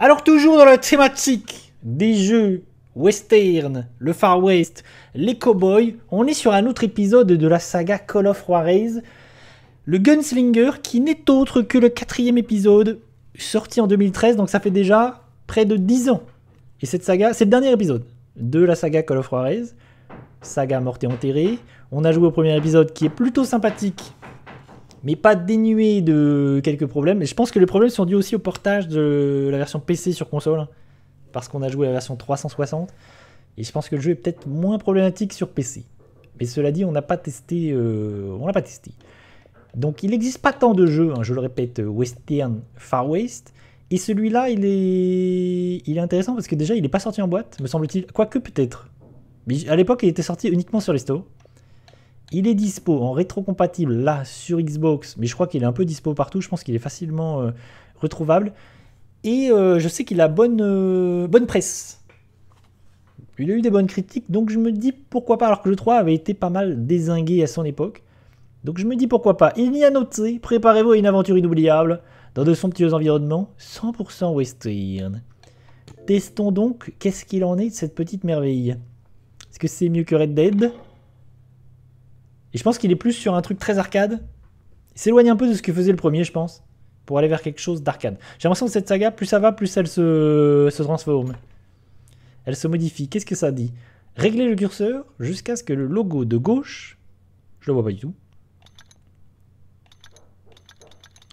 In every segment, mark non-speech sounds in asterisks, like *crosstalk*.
Alors toujours dans la thématique des jeux western, le Far West, les cowboys, on est sur un autre épisode de la saga Call of Juarez, le Gunslinger qui n'est autre que le quatrième épisode sorti en 2013, donc ça fait déjà près de 10 ans. Et cette saga, c'est le dernier épisode de la saga Call of Juarez, saga morte et enterrée. On a joué au premier épisode qui est plutôt sympathique, mais pas dénué de quelques problèmes. Je pense que les problèmes sont dus aussi au portage de la version PC sur console, hein, parce qu'on a joué la version 360. Et je pense que le jeu est peut-être moins problématique sur PC. Mais cela dit, on n'a pas testé, euh, on l'a pas testé. Donc il n'existe pas tant de jeux, hein, je le répète, western, far west. Et celui-là, il est... il est intéressant parce que déjà, il n'est pas sorti en boîte, me semble-t-il. Quoique peut-être. Mais à l'époque, il était sorti uniquement sur les stores. Il est dispo en rétrocompatible là sur Xbox, mais je crois qu'il est un peu dispo partout. Je pense qu'il est facilement euh, retrouvable. Et euh, je sais qu'il a bonne, euh, bonne presse. Il a eu des bonnes critiques, donc je me dis pourquoi pas. Alors que le 3 avait été pas mal désingué à son époque. Donc je me dis pourquoi pas. Il y a noté, préparez-vous à une aventure inoubliable dans de somptueux environnements 100% western. Testons donc qu'est-ce qu'il en est de cette petite merveille? Est-ce que c'est mieux que Red Dead? Et je pense qu'il est plus sur un truc très arcade. Il s'éloigne un peu de ce que faisait le premier, je pense, pour aller vers quelque chose d'arcade. J'ai l'impression que cette saga, plus ça va, plus elle se, transforme. Elle se modifie. Qu'est-ce que ça dit? Régler le curseur jusqu'à ce que le logo de gauche, je le vois pas du tout,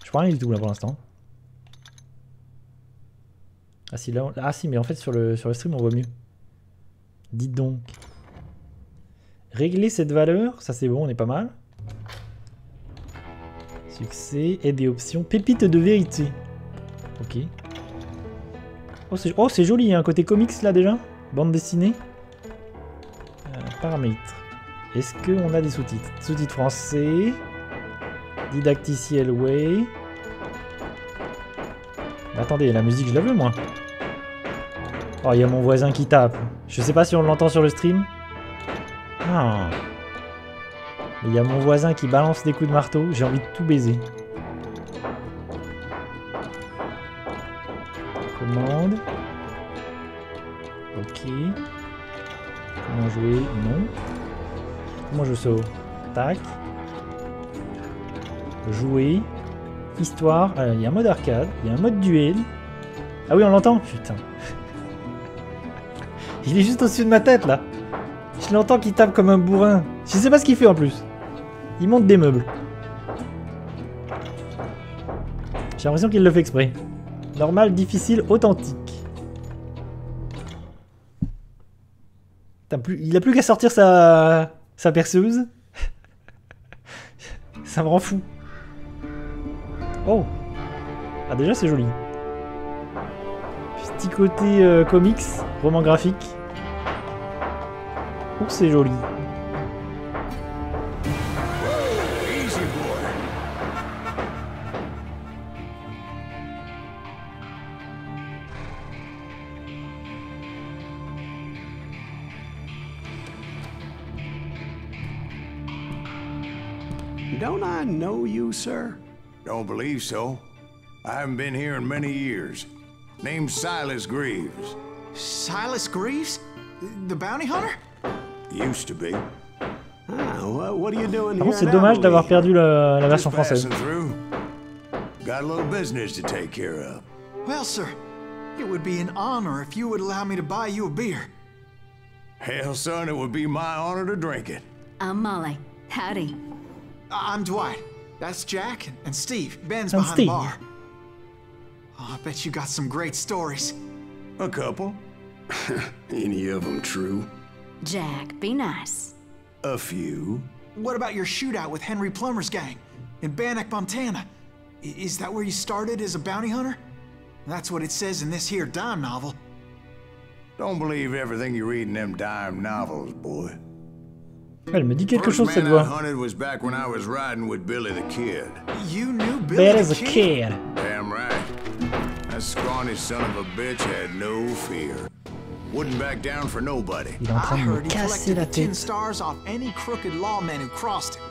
Je vois rien du tout là pour l'instant. Ah si, là, ah si, mais en fait sur le, sur le stream on voit mieux. Dites donc. Régler cette valeur, ça c'est bon, on est pas mal. Succès, et des options. Pépite de vérité. Ok. Oh, c'est joli, il y a un côté comics là déjà. Bande dessinée. Euh, paramètres. Est-ce qu'on a des sous-titres? Sous-titres français. Didacticiel Way. attendez, la musique, je la veux, moi. Oh, il y a mon voisin qui tape. Je sais pas si on l'entend sur le stream. Ah. Il y a mon voisin qui balance des coups de marteau. J'ai envie de tout baiser. Commande. Ok. Comment jouer? Non. Comment je saute? Tac. Jouer. Histoire. Euh, il y a un mode arcade. Il y a un mode duel. Ah oui, on l'entend? Putain. *laughs* Il est juste au-dessus de ma tête, là. Je l'entends qui tape comme un bourrin. Je sais pas ce qu'il fait, en plus. Il monte des meubles. J'ai l'impression qu'il le fait exprès. Normal, difficile, authentique. Il a plus qu'à sortir sa... sa perceuse. *laughs* Ça me rend fou. Oh Ah déjà c'est joli. Petit côté euh, comics, roman graphique. Oh c'est joli. Don't I know you, sir? Don't believe so. I haven't been here in many years. Name's Silas Greaves. Silas Greaves? The bounty hunter? Used to be. Ah, what are you doing Par contre, c'est dommage d'avoir perdu la, la version française. Got a little business to take care of. Well, sir, it would be an honor if you would allow me to buy you a beer. Hell, son, it would be my honor to drink it. I'm Molly. Howdy. I'm Dwight. That's Jack and Steve. Ben's and behind Steve. the bar. Oh, I bet you got some great stories. A couple. *laughs* Any of them true? Jack, be nice. A few. What about your shootout with Henry Plummer's gang in Bannock, Montana? I is that where you started as a bounty hunter? That's what it says in this here dime novel. Don't believe everything you read in them dime novels, boy. Elle me dit quelque chose cette voix. was back when I was riding with Billy the Kid. You knew Billy the, the kid. Damn right. That scrawny son of a bitch had no fear. Wouldn't back down for nobody. Il est en train de me casser la tête. stars off any crooked lawmen who crossed him.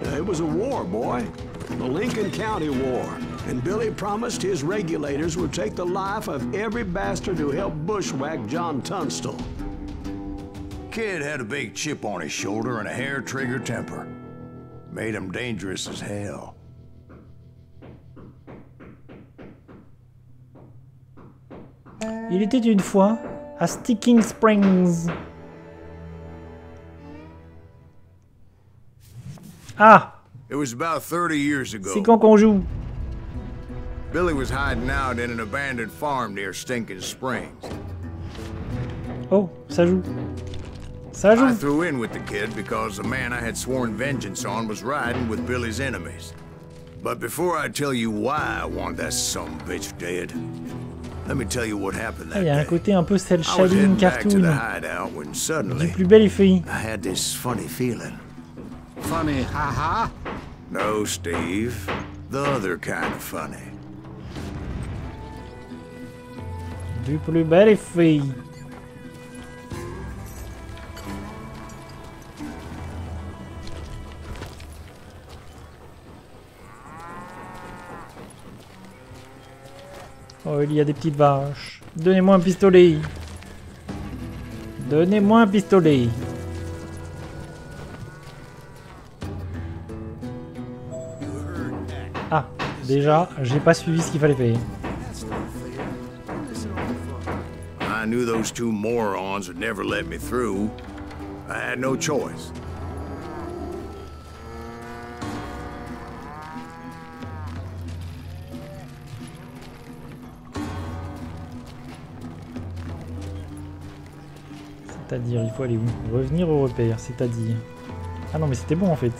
It was a war, boy. The Lincoln County War. And Billy promised his regulators would take the life of every bastard who helped bushwhack John Tunstall. Kid had a big chip on his shoulder and a hair trigger temper. Made him dangerous as hell. Il était une fois à Sticking Springs. Ah, It was about 30 years ago. c'est quand qu'on joue Billy was hiding out in an abandoned farm near Stinking Springs. Oh, ça joue. Ça I joue. threw in with the kid because the man I had sworn vengeance on was riding with Billy's enemies. But before I tell you why I want that some bitch dead, let me tell you what happened Ah, that Il y a un day. côté un peu cel I was shading heading back to cartoon. the hideout when Du suddenly plus bel effet. I had this funny feeling. Funny, haha? No, Steve. The other kind of funny. Du plus bel effet. Oh, il y a des petites vaches. Donnez-moi un pistolet. Donnez-moi un pistolet. Ah, déjà, j'ai pas suivi ce qu'il fallait faire. I knew those two morons would never let me through. I had no choice. C'est-à-dire, il faut aller où Revenir au repère, c'est-à-dire... Ah non, mais c'était bon en fait.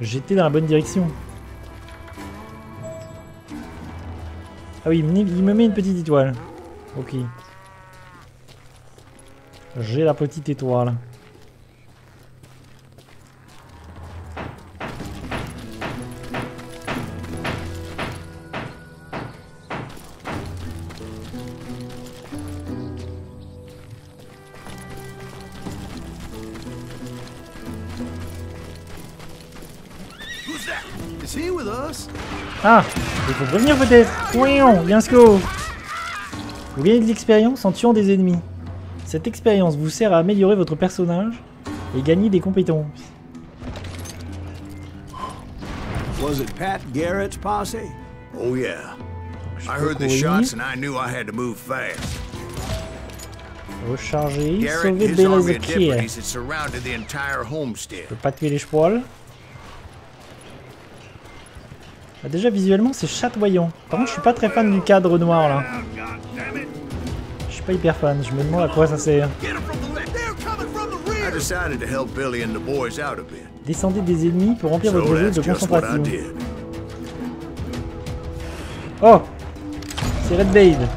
J'étais dans la bonne direction. Ah oui, il me- met une petite étoile. Ok. J'ai la petite étoile. Ah Il faut revenir peut-être Ouion, Let's go Vous gagnez de l'expérience en tuant des ennemis. Cette expérience vous sert à améliorer votre personnage et gagner des compétences. Was it Pat Garrett's posse? Oh, yeah. Je I peux heard the shots and I knew I had to move fast. recharger, sauver. Je peux pas tuer les chepoils. Ah, déjà visuellement c'est chatoyant. Par contre je suis pas très fan du cadre noir là. Je suis pas hyper fan, je me demande à quoi ça sert. Descendez des ennemis pour remplir votre jeu de concentration. Oh C'est Red Blade.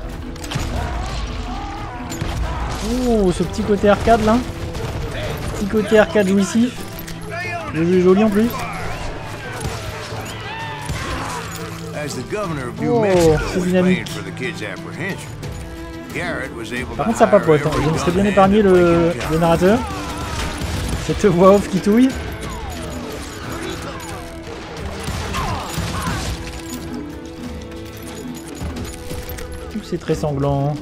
Oh, ce petit côté arcade là. Petit côté arcade jouissif. Le jeu est joli en plus. Was able Par contre ça papote, hein. je me serais bien épargné le, narrateur. Cette voix off qui touille. C'est très sanglant.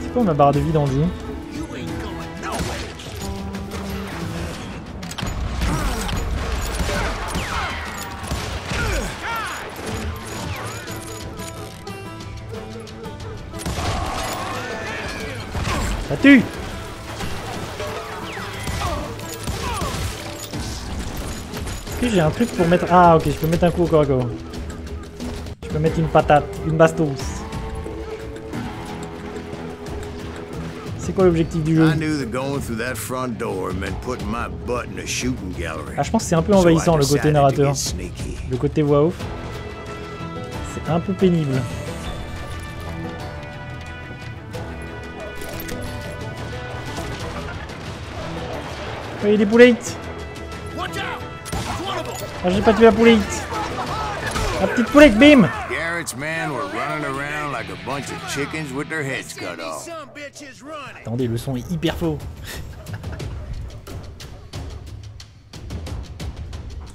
C'est quoi ma barre de vie dans le jeu? J'ai un truc pour mettre... Ah ok, je peux mettre un coup au corps à corps. Je peux mettre une patate, une bastos. C'est quoi l'objectif du jeu. Ah je pense que c'est un peu envahissant le côté narrateur. Le côté voix off. C'est un peu pénible. Oui, des poulettes Ah, j'ai pas tué la poulette La petite poulette, bim Garrett's men were running around like a bunch of chickens with their heads cut off. Attendez, le son est hyper faux.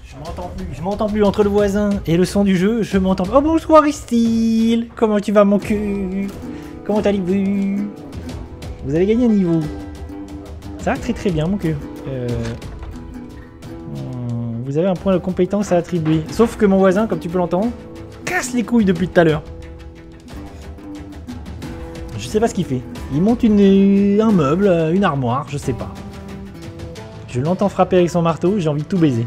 Je m'entends plus. Je m'entends plus entre le voisin et le son du jeu. Je m'entends. Oh bonsoir Steel. Comment tu vas mon cul? Comment allez-vous Vous avez gagné un niveau. Ça va très très bien mon cul. Euh, Vous avez un point de compétence à attribuer. Sauf que mon voisin, comme tu peux l'entendre, casse les couilles depuis tout à l'heure. Je sais pas ce qu'il fait. Il monte une, un meuble, euh, une armoire, je sais pas. Je l'entends frapper avec son marteau, j'ai envie de tout baiser.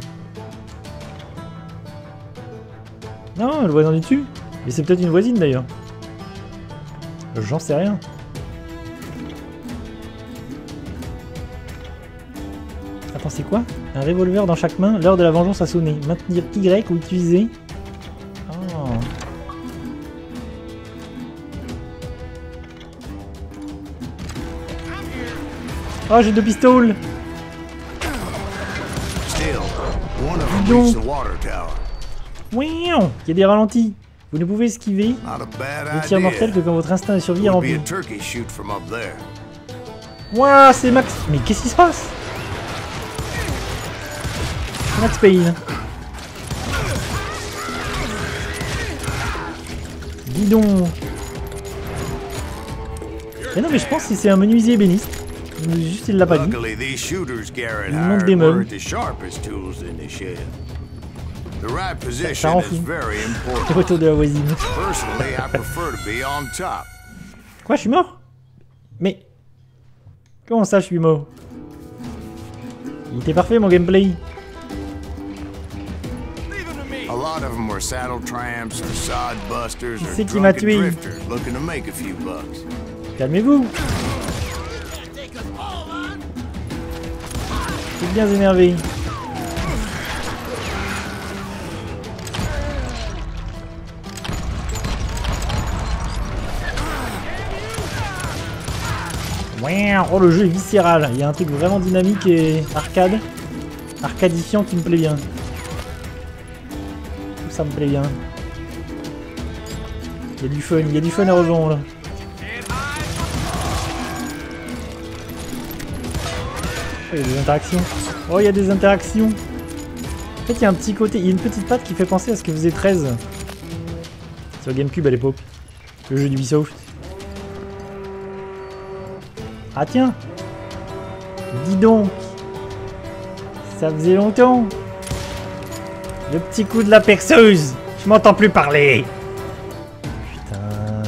Non, le voisin du dessus. Mais c'est peut-être une voisine d'ailleurs. J'en sais rien. Attends, c'est quoi? Un revolver dans chaque main, l'heure de la vengeance a sonné. Maintenir Y ou utiliser... Oh. Oh, j'ai deux pistoles Dis donc. Ouiou Il y a des ralentis. Vous ne pouvez esquiver les tirs mortels que quand votre instinct de survie est rempli. Ouah, c'est Max. Mais qu'est-ce qui se passe? Max Payne. Dis donc. Mais non, mais je pense que c'est un menuisier ébéniste. Juste, il l'a pas dit. Il monte des meubles. ça rend fou. *laughs* de la voisine. Quoi, je suis mort? Mais... Comment ça, je suis mort? Il était parfait, mon gameplay. Lot of them were saddle tramps or sod busters or c'est qui m'a drunken tué? drifters looking to make a few bucks. Calmez-vous suis bien énervé. Ouais, oh le jeu est viscéral, il y a un truc vraiment dynamique et arcade, arcadifiant qui me plaît bien. Ça me plaît bien. Il y a du fun, il y a du fun à revendre là. Oh, il y a des interactions. Oh, il y a des interactions. En fait, il y a un petit côté, il y a une petite patte qui fait penser à ce que faisait 13 sur GameCube à l'époque. Le jeu d'Ubisoft. Ah tiens Dis donc Ça faisait longtemps Le petit coup de la perceuse Je m'entends plus parler Putain...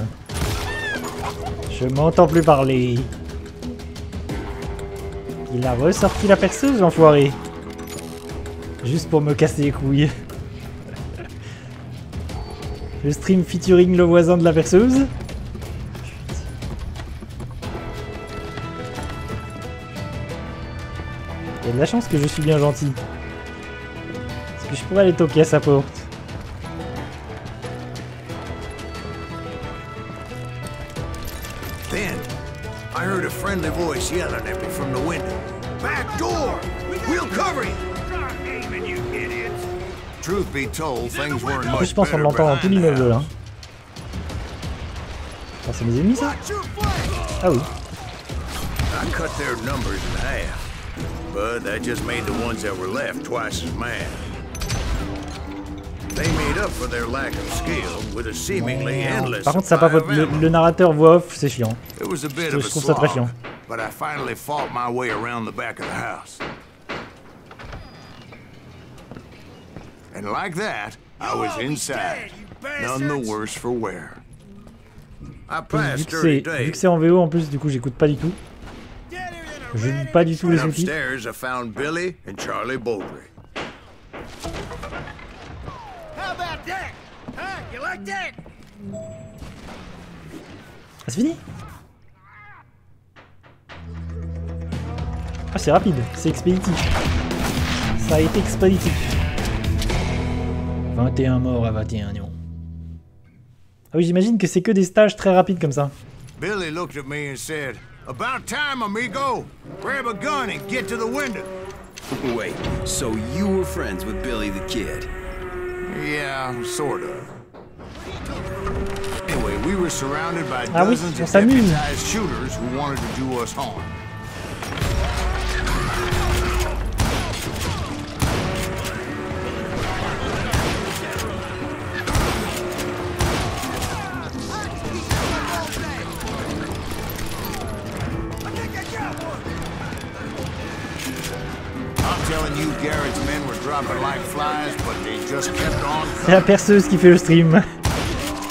Je m'entends plus parler. Il a ressorti la perceuse, l'enfoiré. Juste pour me casser les couilles. *laughs* Le stream featuring le voisin de la perceuse. Il y a de la chance que je suis bien gentil. Je pourrais aller toquer à sa porte. Then, I heard a friendly voice yelling at me from the window. Back door! We'll cover you! Truth be told, things weren't En plus, much je pense qu'on better l'entend dans tout behind the l'immeuble là. house. Ah, c'est mes ennemis ça Ah oui. I cut their numbers in half, but that just made the ones that were left twice as mad. Par contre, ça papote. of Le, le narrateur voix off, c'est chiant. Je a trouve ça très chiant. but I finally fought my way around the back of the house. And like that, I was inside, none the worse for wear. I Vu passed que c'est vu days. que c'est en VO en plus, du coup, j'écoute pas du tout. Je lis pas du tout les Ah, c'est fini Ah, c'est rapide, c'est expéditif. Ça a été expéditif. 21 morts à 21 non. Ah oui, j'imagine que c'est que des stages très rapides comme ça. Billy looked at me and said, About time, amigo. Grab a gun and get to the window. Wait, so you were friends with Billy the Kid? Yeah, sort of. We were surrounded by ah oui, dozens of shooters who wanted to do us harm. C'est la perceuse qui fait le stream.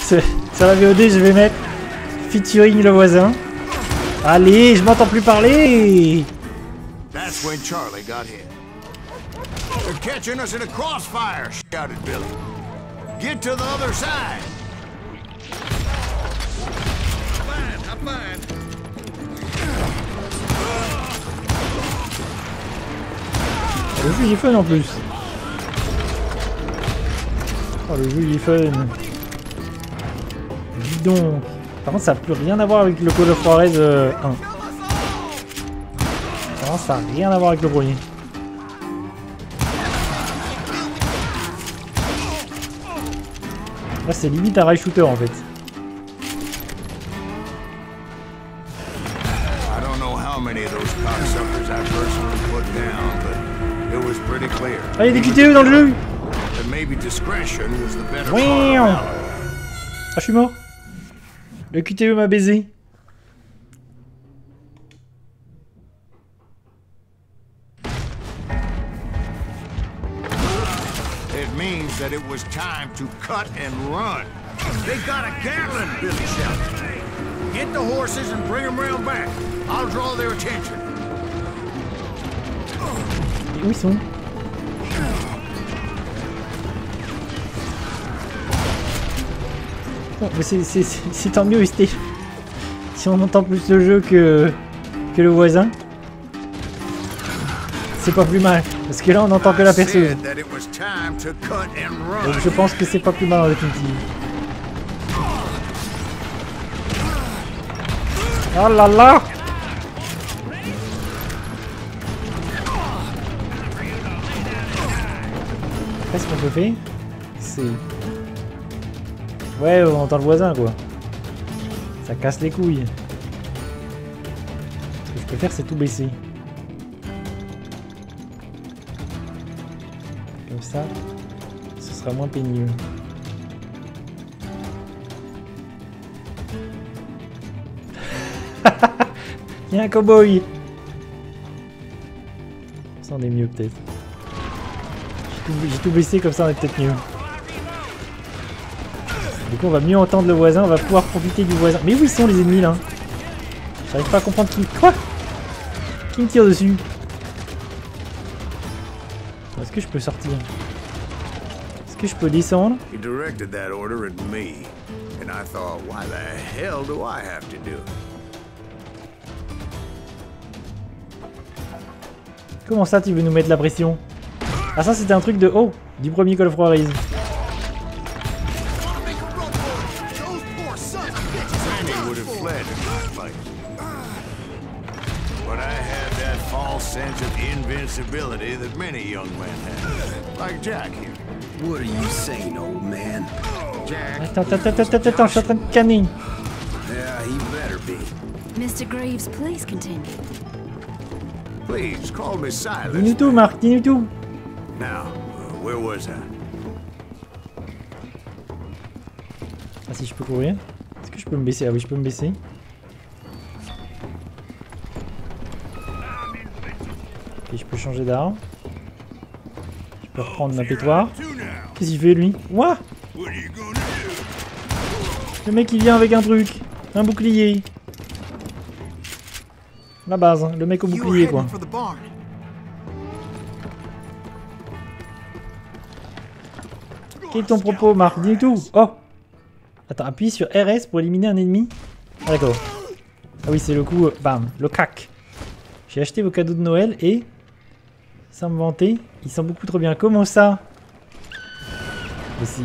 *laughs* Sur la VOD, je vais mettre featuring le voisin. Allez, je m'entends plus parler. That's when Charlie got hit. They're catching us in a crossfire, shouted Billy. Get to the other side. Fine, I'm fine. Le jeu il est fun en plus. Oh, le jeu il est fun. Dis donc. Par contre, ça n'a plus rien à voir avec le Call of Juarez euh, 1. Vraiment, ça n'a rien à voir avec le premier. Là, c'est limite un rail shooter en fait. Ah, il y a des QTE dans le jeu. Ah, je suis mort. Le QTE m'a baisé. It means that it was time to cut and run. They got a Gatlin, Billy shouted. Get the horses and bring them round back. I'll draw their attention. Où ils sont? C'est- tant mieux, ST. Si on entend plus le jeu que, que le voisin, c'est pas plus mal. Parce que là, on entend que la and Donc je pense que c'est pas plus mal en définitive. Oh là là Qu'est-ce qu'on peut faire? C'est... Ouais, on entend le voisin quoi. Ça casse les couilles. Ce que je peux faire c'est tout baisser. Comme ça, ce sera moins pénible. *laughs* Il un cowboy Ça on est mieux peut-être. J'ai tout, tout baissé comme ça on est peut-être mieux. Du coup on va mieux entendre le voisin, on va pouvoir profiter du voisin. Mais où ils sont les ennemis là? J'arrive pas à comprendre qui... Quoi? Qui me tire dessus? Est-ce que je peux sortir? Est-ce que je peux descendre? He directed that order at me, and I thought, why the hell do I have to do it? Comment ça tu veux nous mettre la pression? Ah ça c'était un truc de oh du premier Call of Juarez. Attends, attends, attends, attends, attends, je suis en train de canner. Yeah, he better be. Mr. Greaves, please continue. please call me Silas. Dis-nous tout Marc, dis-nous tout. Now, where was I? Ah si je peux courir. Est-ce que je peux me baisser? Ah oui je peux me baisser. Et je peux changer d'arme. Peux reprendre ma pétoire. Qu'est-ce qu'il fait lui? Ouah Le mec il vient avec un truc. Un bouclier. La base, hein, le mec au bouclier quoi. Quel est ton propos, Marc? Dis tout. Oh Attends, appuie sur RS pour éliminer un ennemi. Ah d'accord. Ah oui, c'est le coup, euh, bam, le crack. J'ai acheté vos cadeaux de Noël et... Sans me vanter, ils sont beaucoup trop bien. Comment ça si...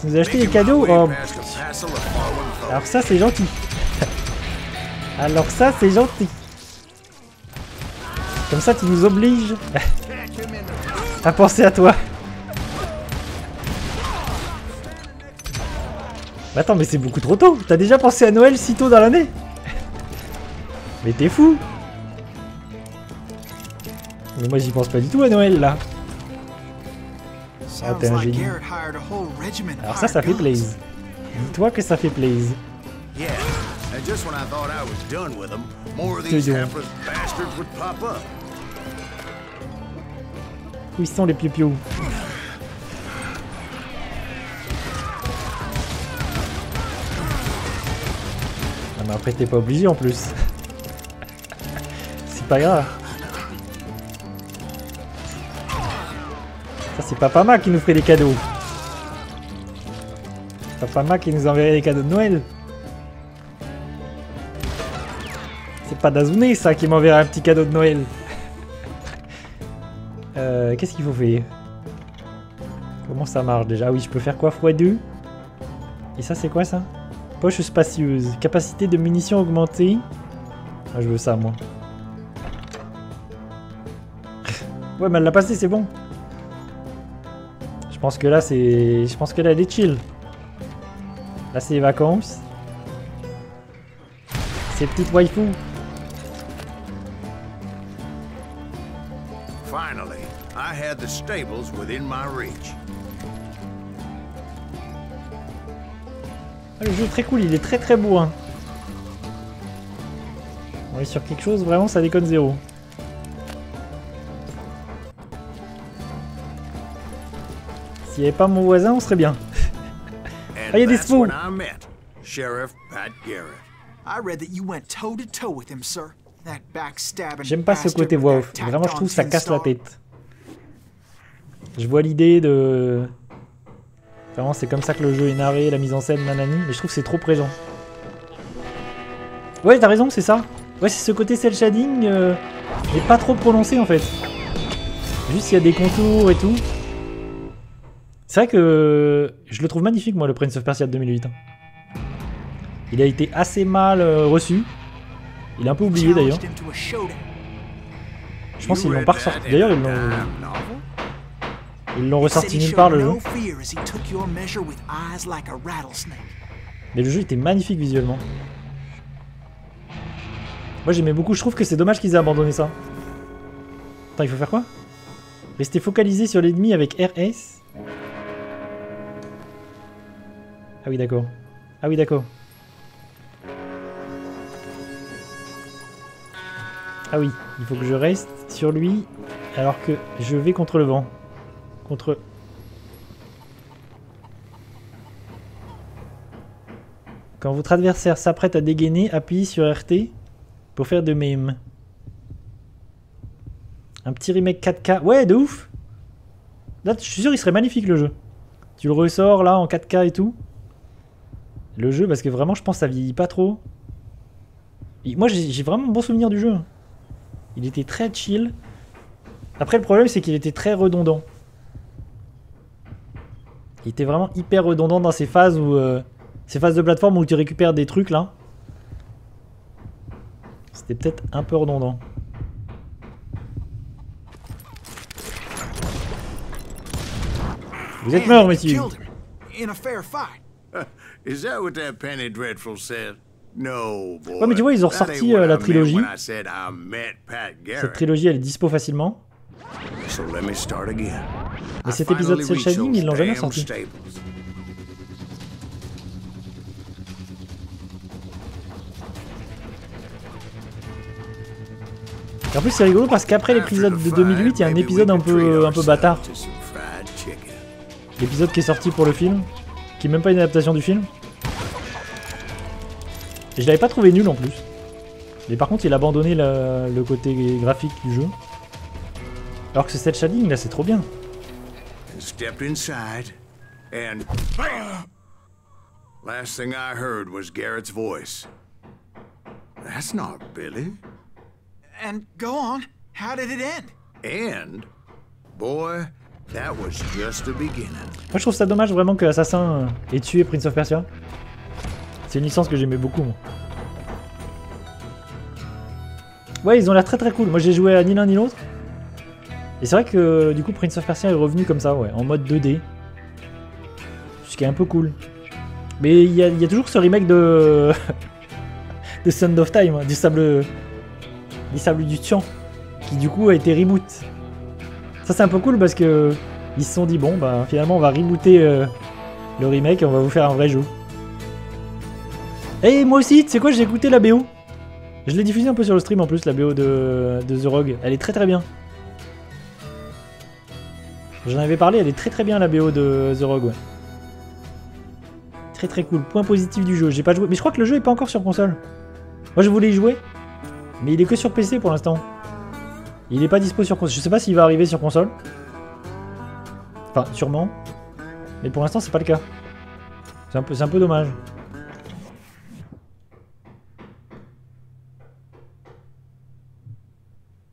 Tu nous as acheté des cadeaux Oh, alors ça c'est gentil. *laughs* Alors ça c'est gentil. Comme ça tu nous obliges *laughs* à penser à toi. Mais attends mais c'est beaucoup trop tôt. T'as déjà pensé à Noël si tôt dans l'année *laughs* Mais t'es fou Mais moi j'y pense pas du tout à Noël là. Sounds t'es un génie. Alors ça ça fait plaisir. Dis-toi que ça fait up. Où ils sont les piou Ah mais après t'es pas obligé en plus. *laughs* c'est pas grave. C'est Papa Ma qui nous ferait des cadeaux. Papa Ma qui nous enverrait des cadeaux de Noël. C'est pas Dazune ça qui m'enverrait un petit cadeau de Noël. *laughs* Euh, Qu'est-ce qu'il faut faire? Comment ça marche déjà? Ah Oui, je peux faire quoi x2 Et ça, c'est quoi ça? Poche spacieuse. Capacité de munitions augmentée. Ah, je veux ça, moi. *laughs* ouais, mais elle l'a passé, c'est bon. Je pense que là, c'est... Je pense que là, elle est chill. Là, c'est les vacances. Ces petites waifus. Finally, I had the stables within my reach. Ah, le jeu est très cool, il est très très beau. Hein. On est sur quelque chose, vraiment ça déconne zéro. S'il n'y avait pas mon voisin, on serait bien. Ah, il y a des that's sous. when I met Sheriff Pat Garrett. I read that you went toe to toe with him, sir. That backstabbing. J'aime pas ce côté voix off. Vraiment, je trouve que ça casse la tête. Je vois l'idée de. Vraiment, c'est comme ça que le jeu est narré, la mise en scène, nanani, mais je trouve que c'est trop présent. Ouais, t'as raison, c'est ça. Ouais, c'est ce côté cel shading, euh, mais pas trop prononcé en fait. Juste il y a des contours et tout. C'est vrai que je le trouve magnifique, moi, le Prince of Persia de 2008. hein. Il a été assez mal euh, reçu. Il est un peu oublié d'ailleurs. Je pense qu'ils l'ont pas ressorti. D'ailleurs, ils l'ont, ils l'ont ressorti nulle part le jeu. Mais le jeu était magnifique visuellement. Moi j'aimais beaucoup, je trouve que c'est dommage qu'ils aient abandonné ça. Attends, il faut faire quoi? Rester focalisé sur l'ennemi avec RS Ah oui d'accord. Ah oui d'accord. Ah oui, il faut que je reste sur lui alors que je vais contre le vent. Contre... Quand votre adversaire s'apprête à dégainer, appuyez sur RT pour faire de même. Un petit remake 4K. Ouais, de ouf Là, je suis sûr il serait magnifique le jeu. Tu le ressors là en 4K et tout. Le jeu, parce que vraiment, je pense que ça vieillit pas trop. Et moi, j'ai vraiment un bon souvenir du jeu. Il était très chill. Après, le problème, c'est qu'il était très redondant. Il était vraiment hyper redondant dans ces phases où... euh, ces phases de plateforme où tu récupères des trucs là. C'était peut-être un peu redondant. Vous êtes mort, messieurs. Is that what that Penny Dreadful said? No, boy. Ouais, mais tu vois, ils ont ressorti, euh, la trilogie. when I said I met Pat Cette trilogie, elle est dispo facilement. So let me start again. Mais cet épisode Cell Shading, ils l'ont jamais sorti. Et en plus, c'est rigolo parce qu'après l'épisode de 2008, il y a un épisode un peu, un peu bâtard. L'épisode qui est sorti pour le film, qui est même pas une adaptation du film. Et je l'avais pas trouvé nul en plus. Mais par contre, il a abandonné la- le côté graphique du jeu. Alors que ce cel shading là, c'est trop bien. and stepped inside, and last thing I heard was Garrett's voice. That's not Billy. And go on. How did it end? And, boy, Moi, je trouve ça dommage vraiment que Assassin ait tué Prince of Persia. C'est une licence que j'aimais beaucoup. Moi. Ouais, ils ont l'air très très cool. Moi, j'ai joué à ni l'un ni l'autre. Et c'est vrai que du coup, Prince of Persia est revenu comme ça, ouais, en mode 2D. Ce qui est un peu cool. Mais il y, a- il y a toujours ce remake de. *laughs* de Sound of Time, hein, du sable. du sable du Tian, qui du coup a été reboot. Ça, c'est un peu cool parce que. Ils se sont dit, bon, bah finalement, on va rebooter euh, le remake et on va vous faire un vrai jeu. Et moi aussi, tu sais quoi, j'ai écouté la BO. Je l'ai diffusé un peu sur le stream en plus, la BO de, de The Rogue. Elle est très très bien. J'en avais parlé, elle est très très bien la BO de The Rogue. ouais. Très très cool. Point positif du jeu. J'ai pas joué. Mais je crois que le jeu est pas encore sur console. Moi je voulais y jouer. Mais il est que sur PC pour l'instant. Il est pas dispo sur console. Je sais pas s'il va arriver sur console. Enfin, sûrement. Mais pour l'instant, c'est pas le cas. C'est un, peu- c'est un peu dommage.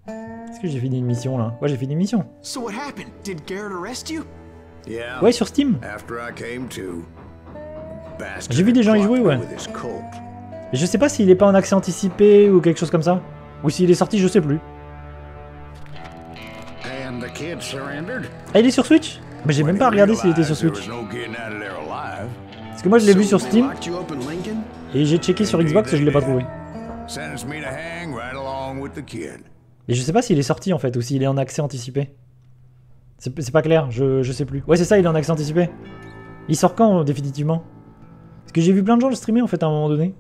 Est-ce que j'ai fini une mission là? Ouais, j'ai fini une mission. So what happened? Did Garrett arrest you? Yeah. Ouais, sur Steam. After I came to. Bastard J'ai vu des gens y jouer, ouais. with his cult. Mais je sais pas s'il est pas en accès anticipé ou quelque chose comme ça. Ou s'il est sorti, je sais plus. Ah, il est sur Switch Mais j'ai même pas regardé s'il était sur Switch. Parce que moi je l'ai vu sur Steam et j'ai checké sur Xbox et je l'ai pas trouvé. Sentenced me to hang right along with the kid. Mais je sais pas s'il est sorti en fait ou s'il est en accès anticipé. C'est c'est pas clair, je, je sais plus. Ouais, c'est ça, il est en accès anticipé. Il sort quand définitivement? Parce que j'ai vu plein de gens le streamer en fait à un moment donné.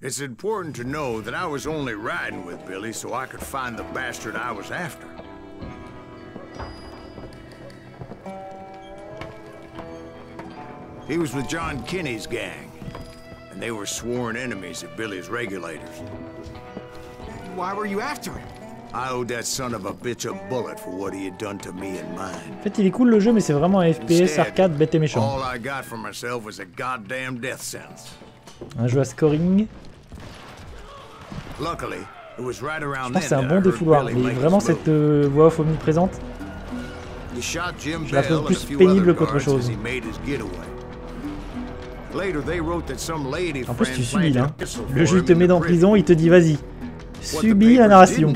It's important to know that I was only riding with Billy so I could find the bastard I was after. He was with John Kinney's gang, and they were sworn enemies of Billy's regulators. Why were you after him? I owed that son of a bitch a bullet for what he had done to me and mine. En fait, il est cool le jeu, mais c'est vraiment un FPS Instead, arcade bête et méchant. All I got for myself was a goddamn death sentence. Un jeu à scoring. Je pense que c'est un bon défouloir. Mais vraiment cette euh, voix off omniprésente. Je la trouve plus pénible qu'autre chose. En plus, tu subis planted là. Le him te met dans prison. prison, il te dit vas-y. Subis la narration.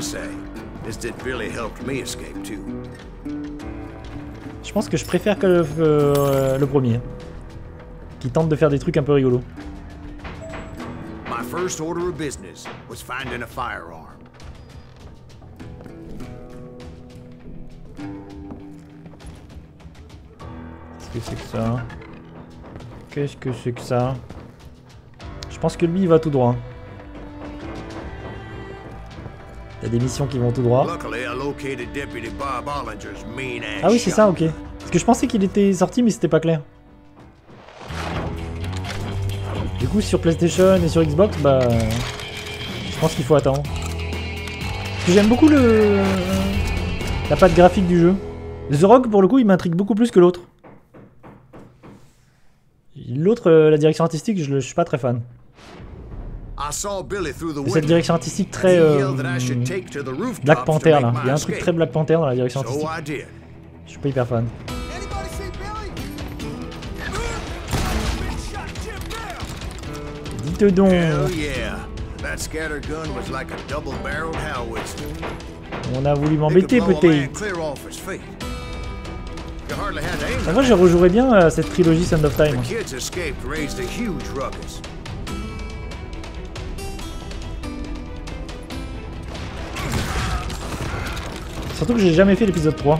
Je pense que je préfère que le, euh, le premier. Qui tente de faire des trucs un peu rigolos. My first order of business was finding a firearm. Qu'est-ce que c'est que ça? Qu'est-ce que c'est que ça? Je pense que lui il va tout droit. Il y a des missions qui vont tout droit. Ah oui c'est ça, ok. Parce que je pensais qu'il était sorti mais c'était pas clair. Coup sur PlayStation et sur Xbox, bah... Je pense qu'il faut attendre. Parce que j'aime beaucoup le... La patte graphique du jeu. The Rock pour le coup il m'intrigue beaucoup plus que l'autre. L'autre, euh, la direction artistique, je, suis pas très fan. Cette direction artistique très euh, Black Panther là. Il y a un truc très Black Panther dans la direction artistique. Je suis pas hyper fan. You hardly had to aim. En vrai, je rejouerais bien à cette trilogie Sound of Time. A. Surtout que j'ai jamais fait l'épisode 3.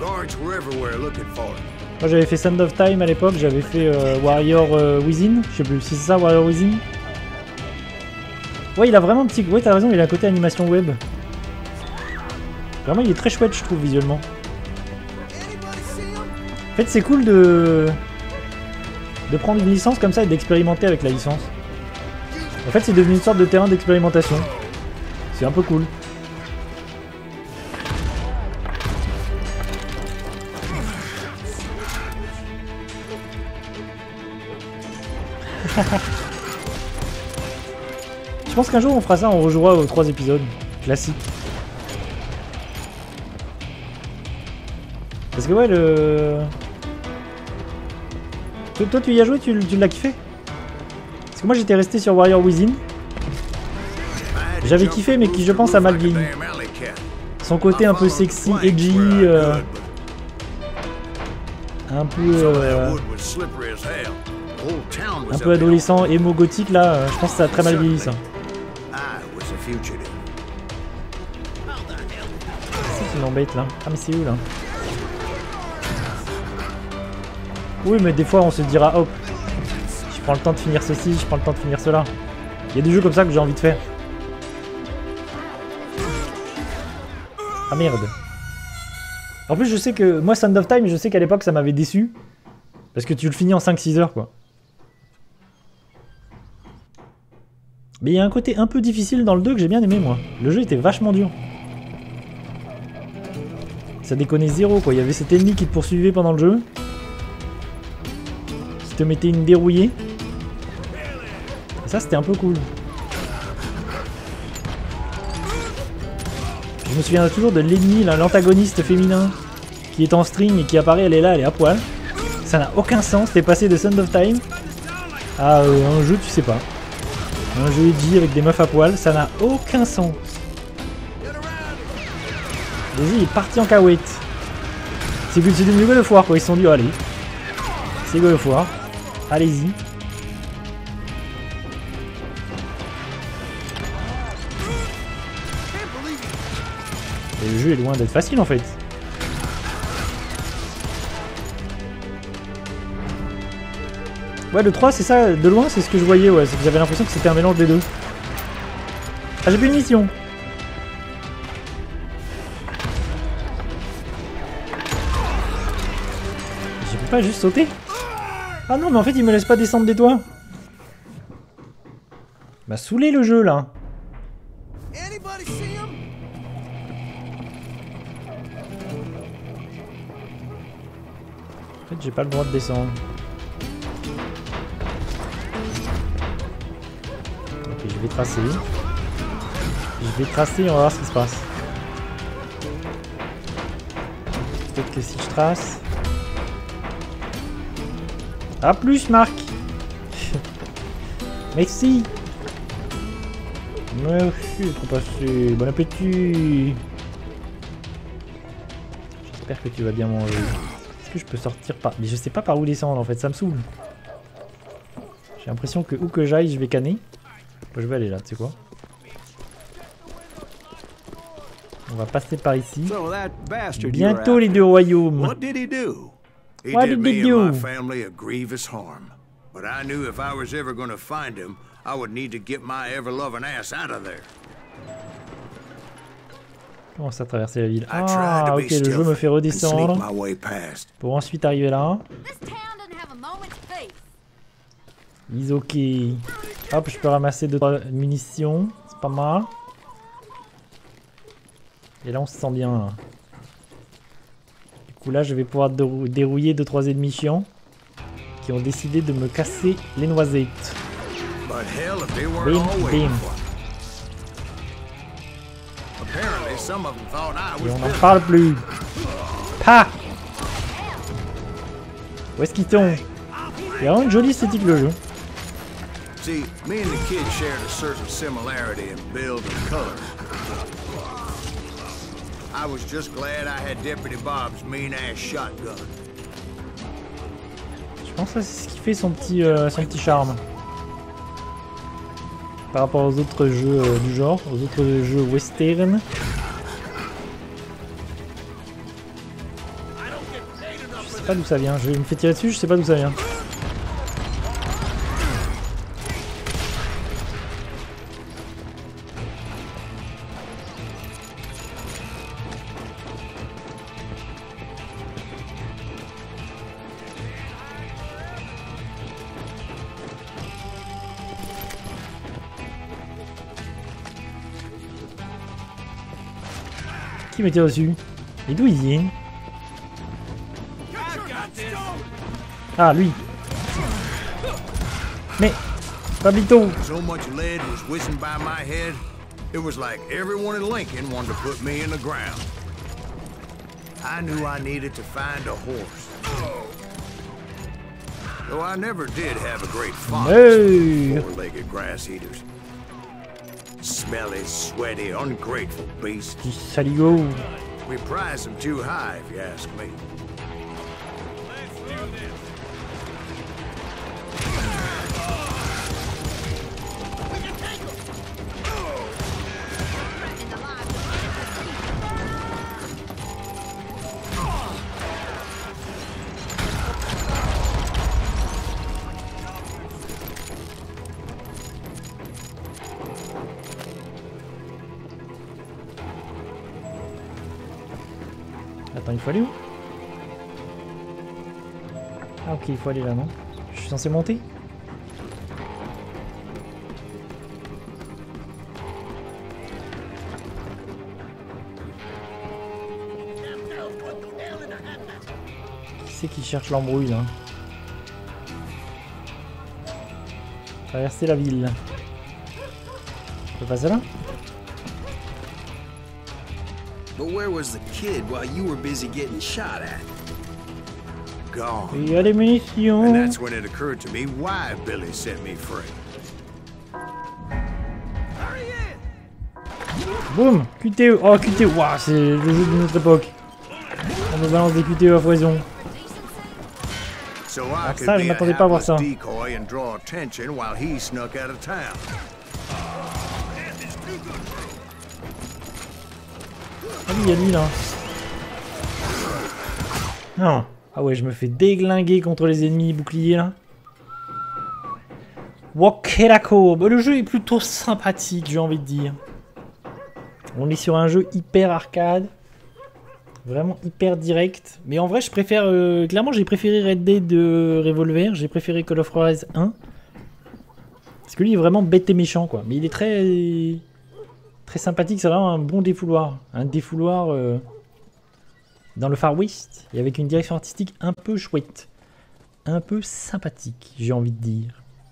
Guards were everywhere looking for him. Moi j'avais fait Sound of Time à l'époque, j'avais fait euh, Warrior euh, Within. Je sais plus si c'est ça, Warrior Within? Ouais, il a vraiment un petit. Ouais, t'as raison, il a un côté animation web. Vraiment, il est très chouette, je trouve, visuellement. En fait, c'est cool de. de prendre une licence comme ça et d'expérimenter avec la licence. En fait, c'est devenu une sorte de terrain d'expérimentation. C'est un peu cool. Je pense qu'un jour on fera ça, on rejouera aux trois épisodes. Classique. Parce que ouais, le... Toi, tu y as joué, tu, l'as kiffé? Parce que moi j'étais resté sur Warrior Within. J'avais kiffé, mais qui, je pense, a mal. Son côté un peu sexy, edgy, euh, un peu... euh, un peu adolescent, émo gothique là, euh, je pense que ça a très mal vieilli ça. C'est qui m'embête là? Ah mais c'est où là? Oui mais des fois on se dira hop, je prends le temps de finir ceci, je prends le temps de finir cela. Il y a des jeux comme ça que j'ai envie de faire. Ah merde. En plus, je sais que moi, Sound of Time, je sais qu'à l'époque, ça m'avait déçu. Parce que tu le finis en 5-6 heures, quoi. Mais il y a un côté un peu difficile dans le 2 que j'ai bien aimé, moi. Le jeu était vachement dur. Ça déconnait zéro, quoi. Il y avait cet ennemi qui te poursuivait pendant le jeu. Qui te mettait une dérouillée. Ça, c'était un peu cool. Je me souviens toujours de l'ennemi, l'antagoniste féminin, qui est en string et qui apparaît, elle est là, elle est à poil. Ça n'a aucun sens, t'es passé de Sound of Time à euh, un jeu, tu sais pas. Un jeu edgy avec des meufs à poil, ça n'a aucun sens. Vas-y, il est parti en cahuète. C'est c'est devenu God of War, quoi, ils sont dit, oh, allez. C'est God of War. Allez-y. Le jeu est loin d'être facile en fait. Ouais, le 3, c'est ça, de loin, c'est ce que je voyais, ouais. c'est que J'avais l'impression que c'était un mélange des deux. Ah, j'ai plus de mission. Je peux pas juste sauter? Ah non, mais en fait, il me laisse pas descendre des toits. M'a saoulé le jeu, là. En fait, j'ai pas le droit de descendre. Je vais tracer. Je vais tracer, on va voir ce qui se passe. Peut-être que si je trace... A plus, Marc *laughs* Merci Merci, trop passé. Bon appétit J'espère que tu vas bien manger. Est-ce que je peux sortir par... Mais je sais pas par où descendre en fait, ça me saoule. J'ai l'impression que où que j'aille, je vais canner. Je vais aller là, tu sais quoi On va passer par ici. So that bastard you're Bientôt les deux royaumes. What did he do? He What did did he me and my do? family a grievous harm. But I knew if I was ever going to find him, I would need to get my ever-loving ass out of there. Comment ça traverser la ville? Ah, ok, le jeu me fait redescendre pour ensuite arriver là. Ok. Hop, je peux ramasser deux trois munitions. C'est pas mal. Et là, on se sent bien. Là. Du coup, là, je vais pouvoir dérou- dérouiller deux trois ennemis chiants qui ont décidé de me casser les noisettes. Bim, bim. Et on n'en parle plus. Pa Où est-ce qu'ils tombe Il y a vraiment une jolie esthétique le jeu. Je pense que c'est ce qui fait son petit, euh, son petit charme. Par rapport aux autres jeux euh, du genre, aux autres jeux western. Je sais pas d'où ça vient, je me fais tirer dessus, je sais pas d'où ça vient. Qui tire dessus Et d'où il vient Ah, lui Mais Pablito So much lead was whizzing by my head, it was like everyone in Lincoln wanted to put me in the ground. I knew I needed to find a horse. Though I never did have a great fondness Hey. for four-legged grass eaters. Smelly, sweaty, ungrateful. Petit saligo We prize them too high, if you ask me. Il faut aller là, non Je suis censé monter Qui c'est qui cherche l'embrouille là Traverser la ville. Je peux passer là But where was the kid while you were busy getting shot at? Gone. Il y a And munitions that's when it occurred to me why Billy set me free. Boum QTE Oh QTE Waouh c'est le jeu de notre époque On me balance des QTE à foison So I Ah, ça, je m'attendais pas à voir ça. Ah oui, il y a lui là. Non. Ah ouais, je me fais déglinguer contre les ennemis boucliers là. la courbe. Le jeu est plutôt sympathique, j'ai envie de dire. On est sur un jeu hyper arcade. Vraiment hyper direct. Mais en vrai, je préfère. euh, clairement, j'ai préféré Red Dead euh, Revolver. J'ai préféré Call of Juarez 1. Parce que lui, il est vraiment bête et méchant, quoi. Mais il est très. Très sympathique. C'est vraiment un bon défouloir. Un défouloir. euh, dans le Far West. Et avec une direction artistique un peu chouette. Un peu sympathique, j'ai envie de dire.